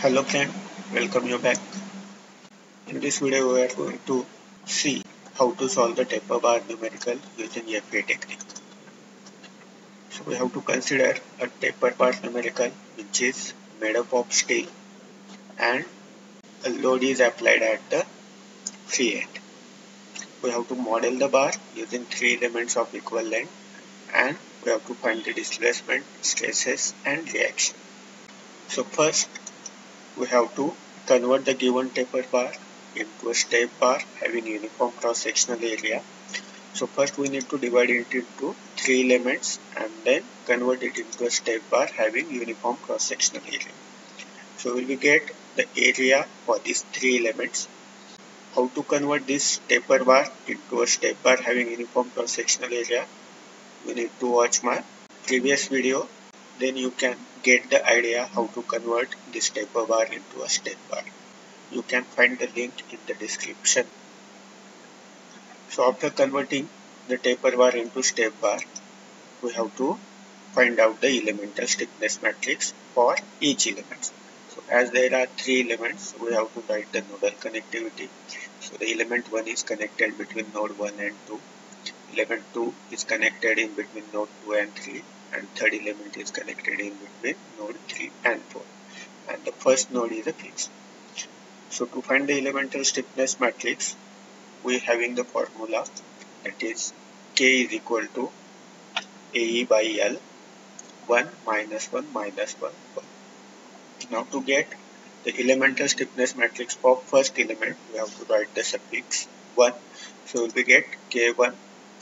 Hello friend, welcome you back. In this video we are going to see how to solve the taper bar numerical using FEA technique. So we have to consider a taper bar numerical which is made up of steel and a load is applied at the free end. We have to model the bar using three elements of equal length and we have to find the displacement, stresses and reaction. So first we have to convert the given taper bar into a step bar having uniform cross-sectional area. So first we need to divide it into three elements and then convert it into a step bar having uniform cross-sectional area. So we will get the area for these three elements. How to convert this taper bar into a step bar having uniform cross-sectional area? You need to watch my previous video then you can get the idea how to convert this taper bar into a step bar. You can find the link in the description. So after converting the taper bar into step bar, we have to find out the elemental stiffness matrix for each element. So as there are three elements, we have to write the nodal connectivity. So the element 1 is connected between node 1 and 2. Element 2 is connected in between node 2 and 3 and third element is connected in between node 3 and 4 and the first node is a fixed. So to find the elemental stiffness matrix we having the formula that is K is equal to AE by L 1 minus 1 minus 1 1. Now to get the elemental stiffness matrix for first element we have to write the suffix 1 so we get K1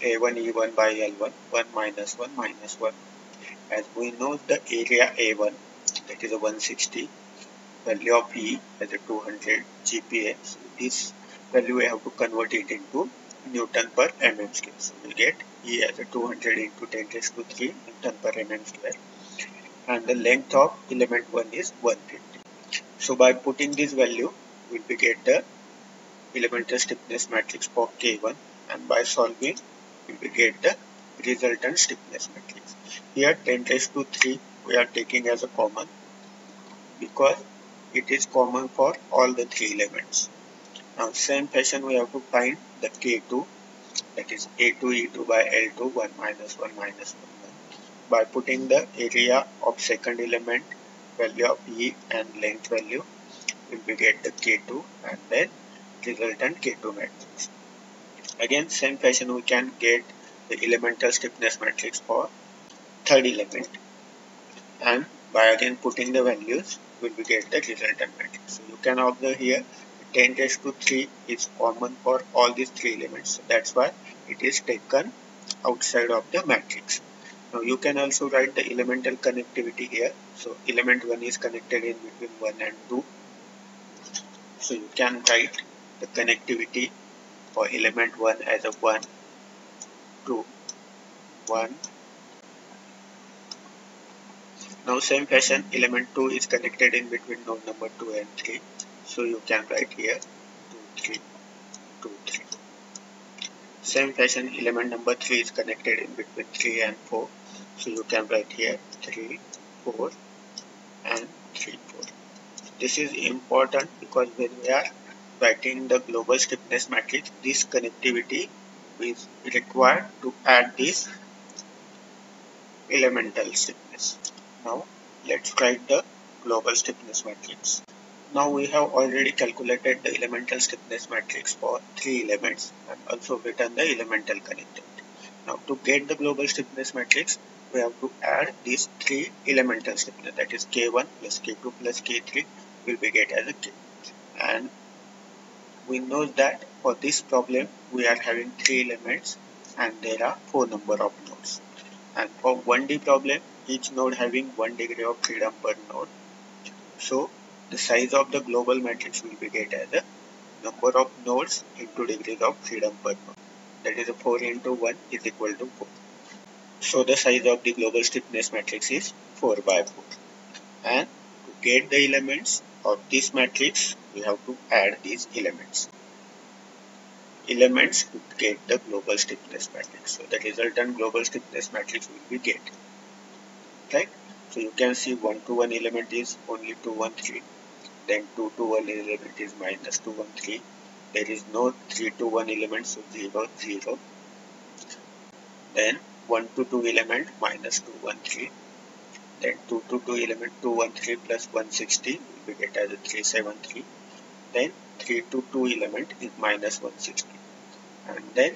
a1 E1 by L1 1 minus 1 minus 1 as we know the area A1 that is a 160 value of E as a 200 GPa so this value we have to convert it into Newton per mm square. So we get E as a 200 into 10 raised to 3 Newton per mm square. And the length of element 1 is 150 so by putting this value we will get the elemental stiffness matrix for K1 and by solving we get the resultant stiffness matrix. Here 10 raised to 3 we are taking as a common because it is common for all the three elements. Now same fashion we have to find the K2 that is A2 E2 by L2 1 minus 1 minus 1, 1 by putting the area of second element value of E and length value we will get the K2 and then resultant K2 matrix. Again, same fashion we can get the elemental stiffness matrix for third element and by again putting the values we will get the resultant matrix. So you can observe here 10 raised to 3 is common for all these three elements. So that's why it is taken outside of the matrix. Now you can also write the elemental connectivity here. So element 1 is connected in between 1 and 2. So you can write the connectivity for element 1 as a 1 2 1 now same fashion element 2 is connected in between node number 2 and 3 so you can write here 2 3 2 3 same fashion element number 3 is connected in between 3 and 4 so you can write here 3 4 and 3 4 this is important because when we are writing the global stiffness matrix, this connectivity is required to add this elemental stiffness. Now let's write the global stiffness matrix. Now we have already calculated the elemental stiffness matrix for three elements and also written the elemental connectivity. Now to get the global stiffness matrix, we have to add these three elemental stiffness that is K1 plus K2 plus K3 will be get as a K and we know that for this problem we are having three elements and there are four number of nodes. And for 1D problem each node having one degree of freedom per node. So the size of the global matrix will be get as a number of nodes into degrees of freedom per node. That is a 4 into 1 is equal to 4 so the size of the global stiffness matrix is 4 by 4 and to get the elements of this matrix we have to add these elements. Elements to get the global stiffness matrix. So the resultant global stiffness matrix will be get. Right? So you can see one to one element is only 213 then 2 to 1 element is minus 2 1 3 there is no 3 to 1 element so 0 0 then 1 to 2 element minus 2 1 3 then 2 to 2 element 2 1 3 plus 160 we get as a 373 then 3 to 2 element is minus 160 and then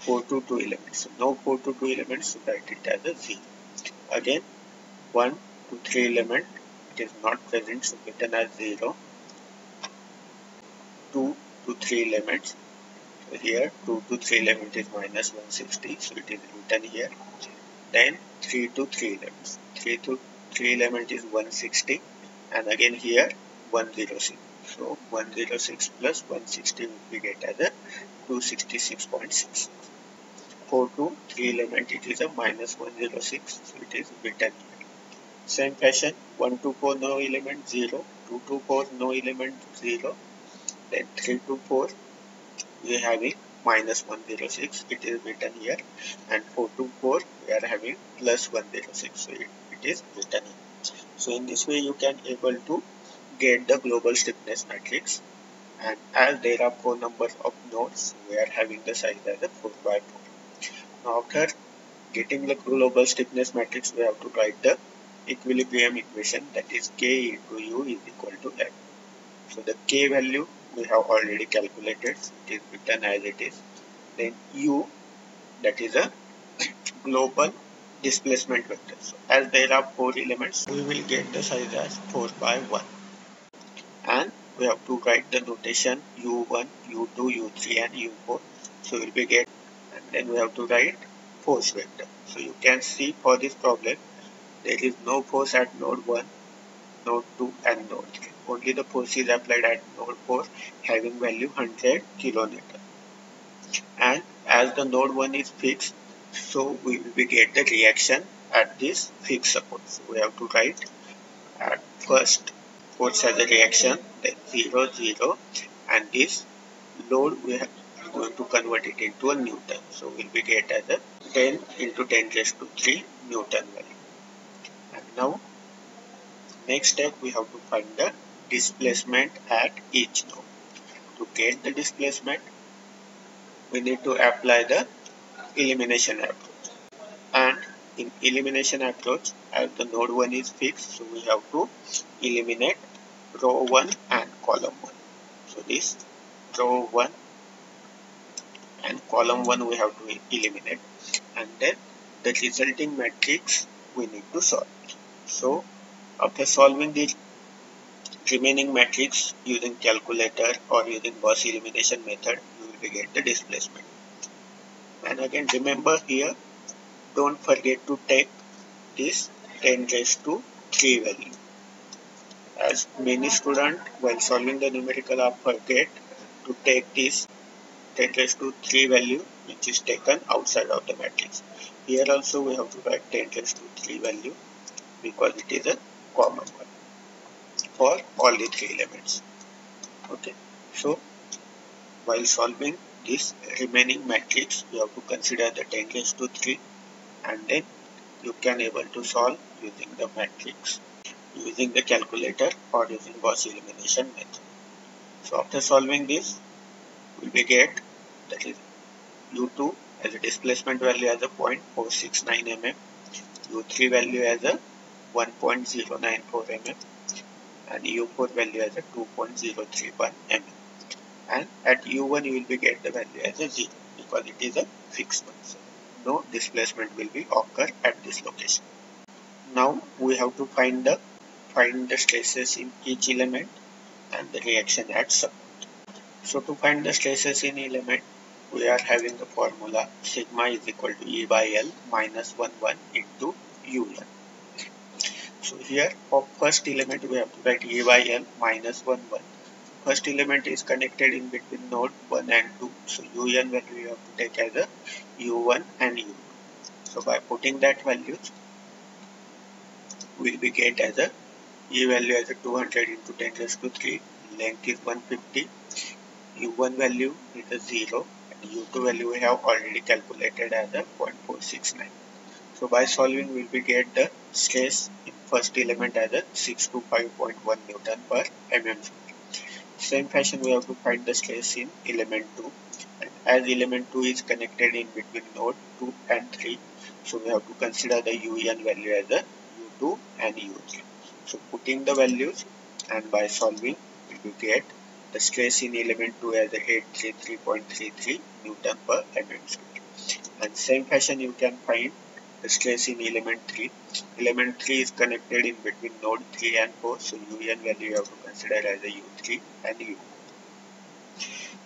4 to 2 elements so no 4 to 2 elements so write it as a 0 again 1 to 3 element it is not present so written as 0 2 to 3 elements so here 2 to 3 element is minus 160 so it is written here. Then 3 to 3 elements 3 to 3 element is 160 and again here 106 so 106 plus 160 will be get as a 266.6 4 to 3 element it is a minus 106 so it is written. Same fashion 1 to 4 no element 0 2 to 4 no element 0 then 3 to 4 we having minus 106 it is written here. And 4 to 4 we are having plus 106 so it, it is written here so in this way you can able to get the global stiffness matrix. And as there are four numbers of nodes we are having the size as a 4 by 4 now after getting the global stiffness matrix we have to write the equilibrium equation that is k into u is equal to f. So the k value we have already calculated it is written as it is. Then u that is a global displacement vector so as there are four elements we will get the size as 4 by 1 and we have to write the notation u1 u2 u3 and u4 so we'll be get and then we have to write force vector. So you can see for this problem there is no force at node 1 node 2 and node 3 only the force is applied at node 4 having value 100 kilonewton and as the node 1 is fixed so we will be get the reaction at this fixed support. So we have to write at first force as a reaction? Then 0 0 and this load we are going to convert it into a newton. So we'll be get as a 10 into 10 raised to 3 newton value. And now next step we have to find the displacement at each node. To get the displacement, we need to apply the elimination approach. And in elimination approach, as the node 1 is fixed, so we have to eliminate row 1 and column 1. So this row 1 and column 1 we have to eliminate and then the resulting matrix we need to solve. So after solving the remaining matrix using calculator or using Gauss elimination method you will get the displacement and again remember here don't forget to take this 10 raised to 3 value. As many students while solving the numerical are forget to take this 10 raised to 3 value which is taken outside of the matrix. Here also we have to write 10 raised to 3 value because it is a common one for all the three elements. Okay. So while solving this remaining matrix you have to consider the 10 raised to 3 and then you can able to solve using the matrix using the calculator or using Gauss elimination method. So after solving this we will get that is u2 as a displacement value as a 0.469 mm u3 value as a 1.094 mm and U4 value as a 2.031 mm and at U1 you will be get the value as a 0 because it is a fixed so no displacement will be occur at this location now we have to find the find the stresses in each element and the reaction at support so to find the stresses in element we are having the formula sigma is equal to E by L minus 1 1 into U1. so here for first element we have to write A by L minus 1 1. First element is connected in between node 1 and 2. So UN value we have to take as a U1 and U2. So by putting that values we will be get as a E value as a 200 into 10 raised to 3. Length is 150. U1 value is a 0 and U2 value we have already calculated as a 0.469. So by solving we will be get the stress in first element as a 625.1 Newton per mm. Same fashion we have to find the stress in element 2 and as element 2 is connected in between node 2 and 3 so we have to consider the un value as a u2 and u3. So putting the values and by solving we will get the stress in element 2 as 833.33 Newton per mm square. And same fashion you can find stress in element 3. Element 3 is connected in between node 3 and 4 so un value you have to consider as a u3 and u.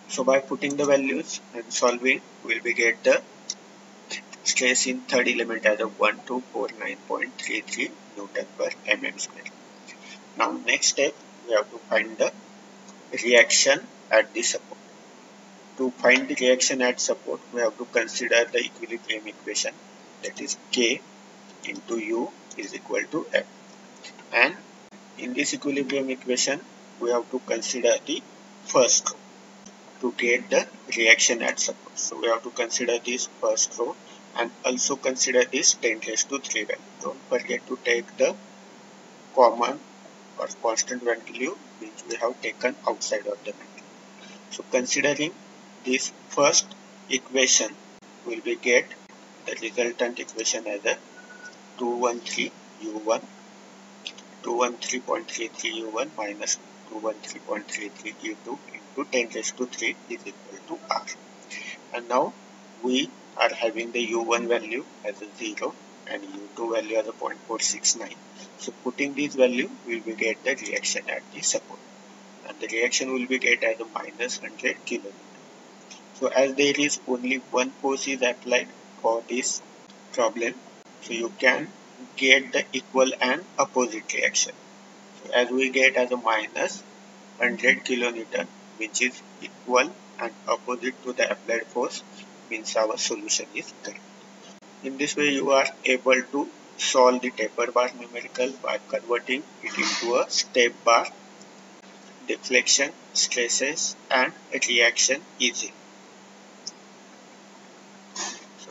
So by putting the values and solving we will be get the stress in third element as a 1249.33 Newton per mm square. Now next step we have to find the reaction at the support. To find the reaction at support, we have to consider the equilibrium equation that is K into U is equal to F. And in this equilibrium equation, we have to consider the first row to get the reaction at support. So we have to consider this first row and also consider this 10 raised to 3 value. Don't forget to take the common or constant value which we have taken outside of the method. So considering this first equation will be get the resultant equation as a 213 u1 213.33 u1 minus 213.33 u2 into 10 raised to 3 is equal to r. And now we are having the u1 value as a 0 and u2 value as a 0.469. So putting this value, we will get the reaction at the support. And the reaction will be get as a minus 100 kilonewton. So as there is only one force is applied for this problem, so you can get the equal and opposite reaction. So as we get as a minus 100 kilonewton, which is equal and opposite to the applied force, means our solution is correct. In this way you are able to solve the taper bar numerical by converting it into a step bar, deflection, stresses and reaction easy. So